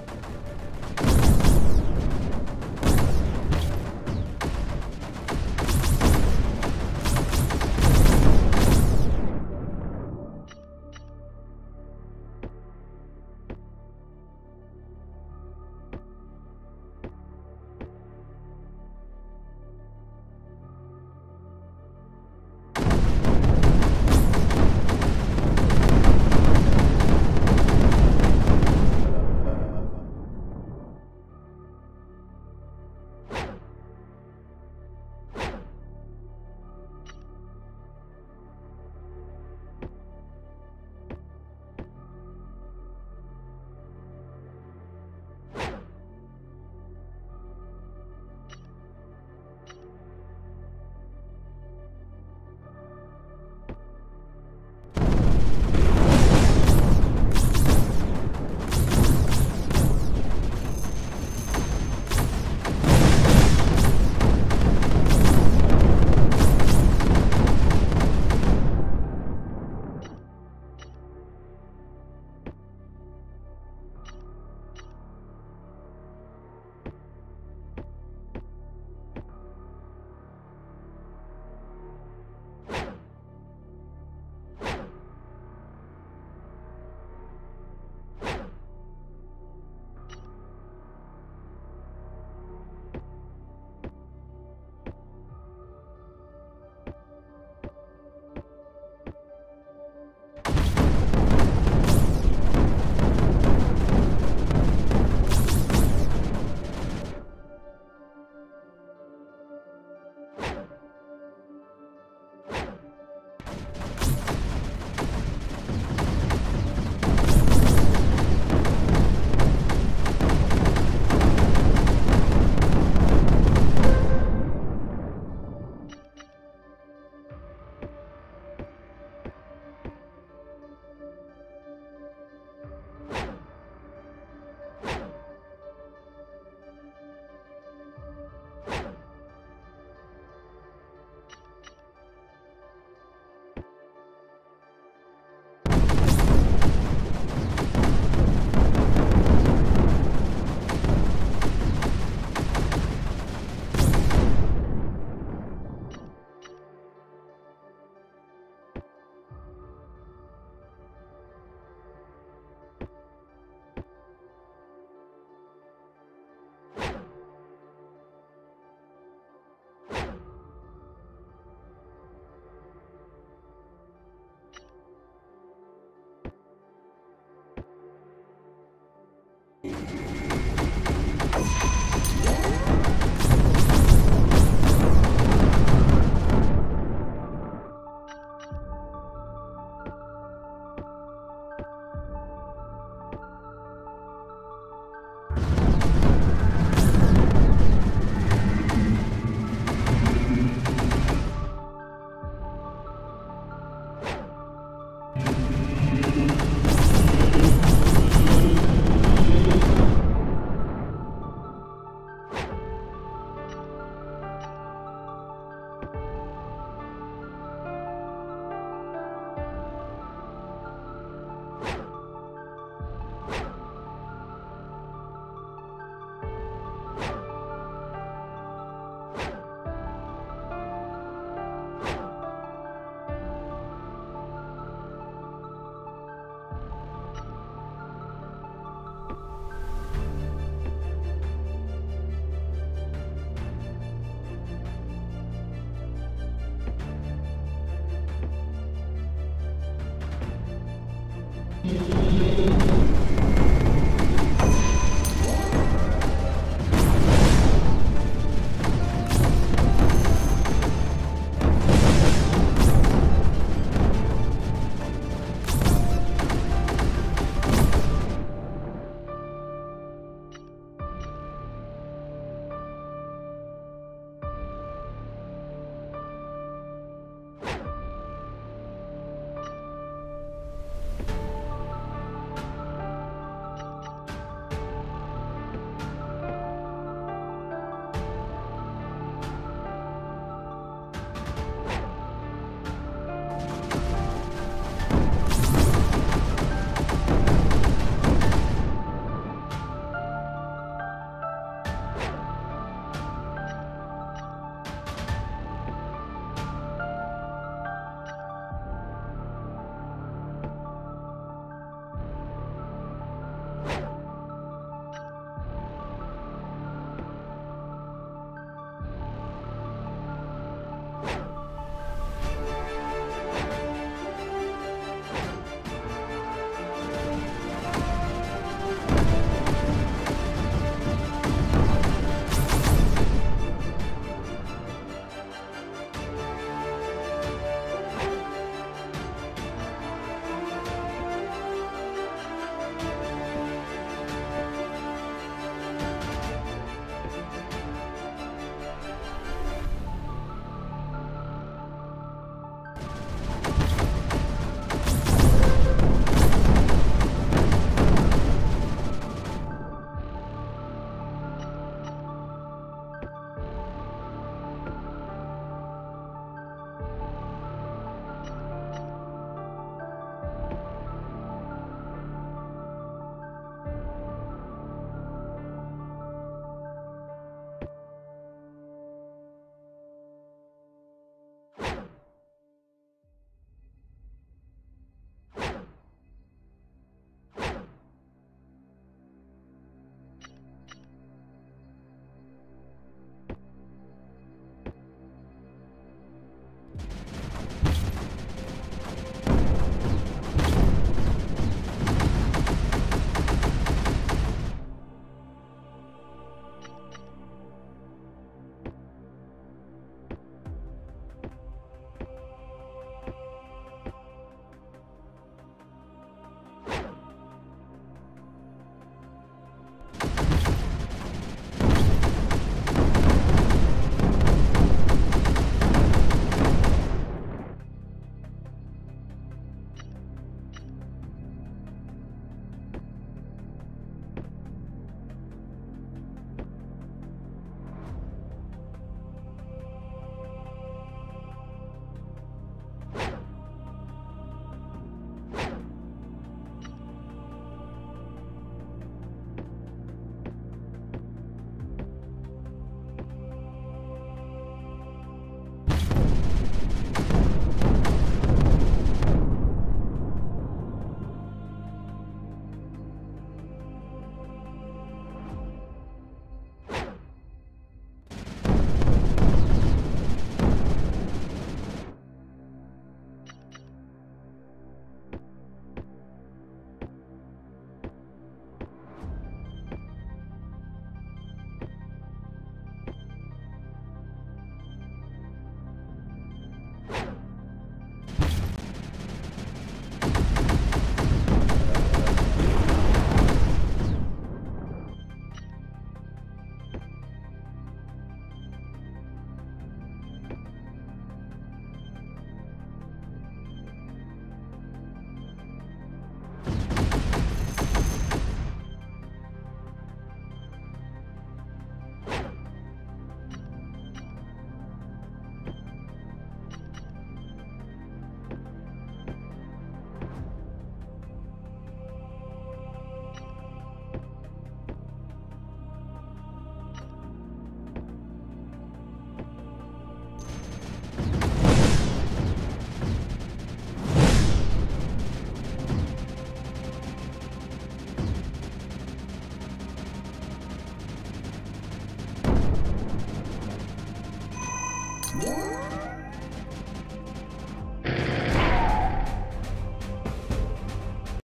よし!